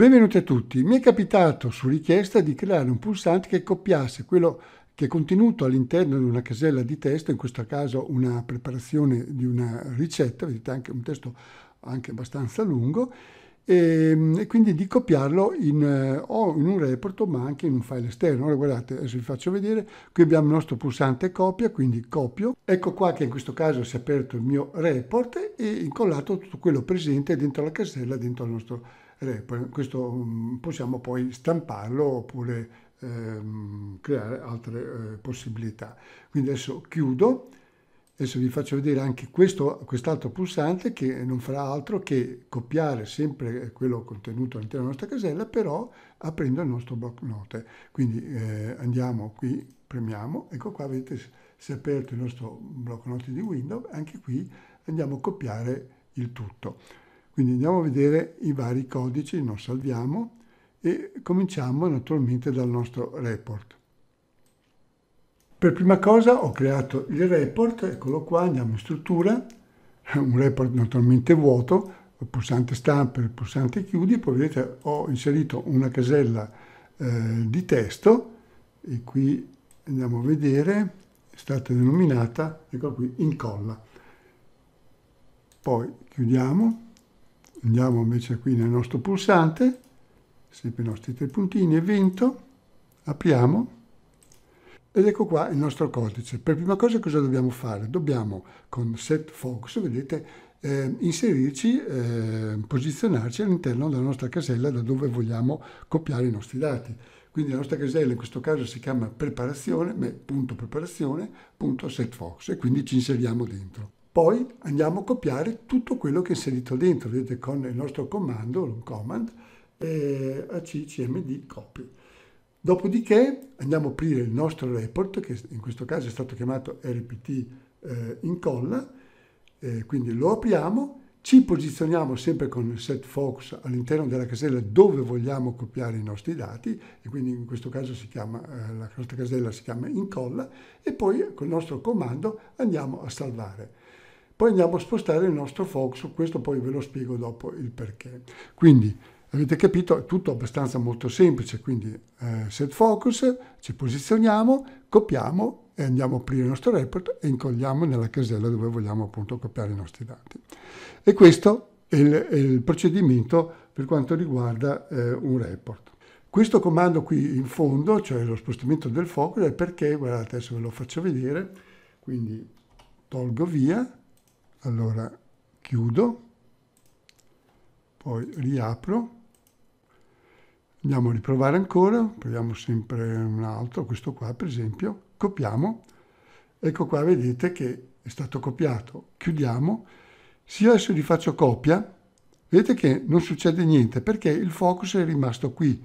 Benvenuti a tutti. Mi è capitato su richiesta di creare un pulsante che copiasse quello che è contenuto all'interno di una casella di testo, in questo caso una preparazione di una ricetta, vedete anche un testo anche abbastanza lungo, e, ehm, e quindi di copiarlo in, eh, o in un report ma anche in un file esterno. Ora guardate, adesso vi faccio vedere, qui abbiamo il nostro pulsante copia, quindi copio. Ecco qua che in questo caso si è aperto il mio report e incollato tutto quello presente dentro la casella, dentro il nostro report. Questo mm, possiamo poi stamparlo oppure ehm, creare altre eh, possibilità. Quindi adesso chiudo Adesso vi faccio vedere anche questo, quest'altro pulsante che non farà altro che copiare sempre quello contenuto all'interno della nostra casella, però aprendo il nostro block note. Quindi eh, andiamo qui, premiamo, ecco qua vedete si è aperto il nostro blocco note di Windows, anche qui andiamo a copiare il tutto. Quindi andiamo a vedere i vari codici, non salviamo e cominciamo naturalmente dal nostro report. Per prima cosa ho creato il report, eccolo qua, andiamo in struttura, un report naturalmente vuoto, il pulsante stampa, il pulsante chiudi, poi vedete ho inserito una casella eh, di testo e qui andiamo a vedere, è stata denominata, ecco qui, incolla. Poi chiudiamo, andiamo invece qui nel nostro pulsante, sempre i nostri tre puntini, evento, apriamo, ed ecco qua il nostro codice. Per prima cosa cosa dobbiamo fare? Dobbiamo con set focus, vedete, eh, inserirci, eh, posizionarci all'interno della nostra casella da dove vogliamo copiare i nostri dati. Quindi la nostra casella in questo caso si chiama preparazione, punto preparazione, punto set focus e quindi ci inseriamo dentro. Poi andiamo a copiare tutto quello che è inserito dentro, vedete con il nostro comando, un command, eh, accmd copy. Dopodiché andiamo a aprire il nostro report, che in questo caso è stato chiamato RPT eh, incolla, eh, quindi lo apriamo, ci posizioniamo sempre con set focus all'interno della casella dove vogliamo copiare i nostri dati, e quindi in questo caso chiama, eh, la nostra casella si chiama incolla, e poi con il nostro comando andiamo a salvare. Poi andiamo a spostare il nostro focus, questo poi ve lo spiego dopo il perché. Quindi Avete capito? È tutto abbastanza molto semplice, quindi eh, set focus, ci posizioniamo, copiamo e andiamo a aprire il nostro report e incolliamo nella casella dove vogliamo appunto copiare i nostri dati. E questo è il, è il procedimento per quanto riguarda eh, un report. Questo comando qui in fondo, cioè lo spostamento del focus, è perché, guardate, adesso ve lo faccio vedere, quindi tolgo via, allora chiudo, poi riapro, Andiamo a riprovare ancora, proviamo sempre un altro, questo qua per esempio, copiamo, ecco qua vedete che è stato copiato, chiudiamo, se io adesso rifaccio copia, vedete che non succede niente perché il focus è rimasto qui.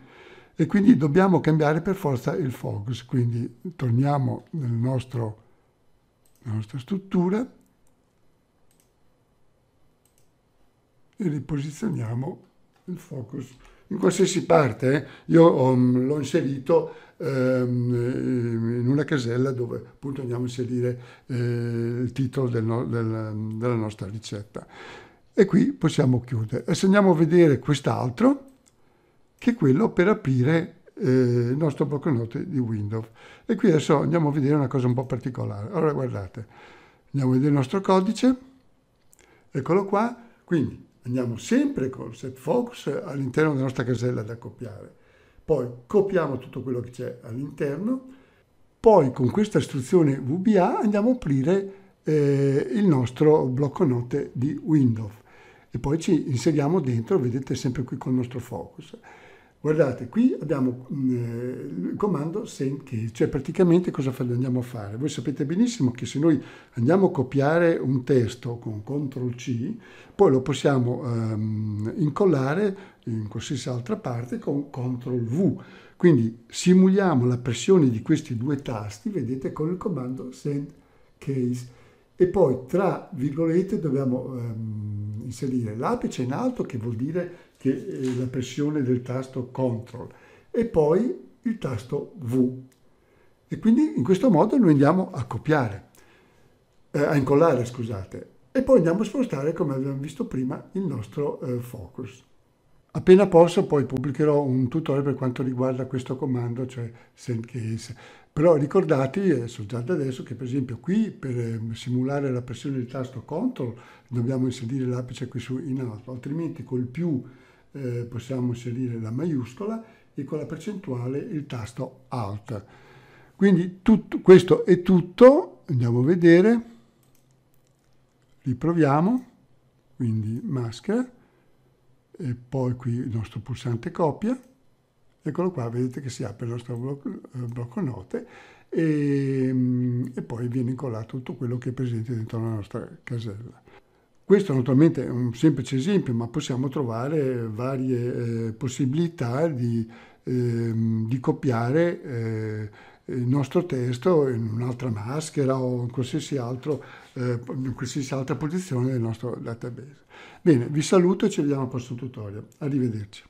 E quindi dobbiamo cambiare per forza il focus, quindi torniamo nel nostro, nella nostra struttura e riposizioniamo il focus in qualsiasi parte. Eh. Io um, l'ho inserito um, in una casella dove appunto andiamo a inserire eh, il titolo del no, del, della nostra ricetta. E qui possiamo chiudere. Adesso andiamo a vedere quest'altro, che è quello per aprire eh, il nostro blocco note di Windows. E qui adesso andiamo a vedere una cosa un po' particolare. Allora guardate, andiamo a vedere il nostro codice, eccolo qua, quindi andiamo sempre col set focus all'interno della nostra casella da copiare. Poi copiamo tutto quello che c'è all'interno, poi con questa istruzione VBA andiamo a aprire eh, il nostro blocco note di Windows e poi ci inseriamo dentro, vedete sempre qui col nostro focus. Guardate, qui abbiamo mm, eh, il comando send case, cioè praticamente cosa andiamo a fare? Voi sapete benissimo che se noi andiamo a copiare un testo con CTRL C, poi lo possiamo um, incollare in qualsiasi altra parte con CTRL V. Quindi simuliamo la pressione di questi due tasti, vedete, con il comando send case. E poi tra virgolette dobbiamo um, inserire l'apice in alto, che vuol dire che è la pressione del tasto CTRL e poi il tasto V. E quindi in questo modo noi andiamo a copiare, eh, a incollare, scusate, e poi andiamo a spostare, come abbiamo visto prima, il nostro eh, focus. Appena posso poi pubblicherò un tutorial per quanto riguarda questo comando, cioè send case. Però ricordati, eh, so già da adesso, che per esempio qui per eh, simulare la pressione del tasto CTRL dobbiamo inserire l'apice qui su in alto, altrimenti col più eh, possiamo inserire la maiuscola e con la percentuale il tasto Alt. Quindi tutto, questo è tutto, andiamo a vedere, riproviamo, quindi maschera, e poi qui il nostro pulsante copia, eccolo qua, vedete che si apre il nostro blocco, eh, blocco note. E, mm, e, poi viene incollato tutto quello che è presente dentro la nostra casella. Questo naturalmente è un semplice esempio, ma possiamo trovare varie eh, possibilità di, eh, di copiare eh, il nostro testo in un'altra maschera o in qualsiasi, altro, eh, in qualsiasi altra posizione del nostro database. Bene, vi saluto e ci vediamo al prossimo tutorial. Arrivederci.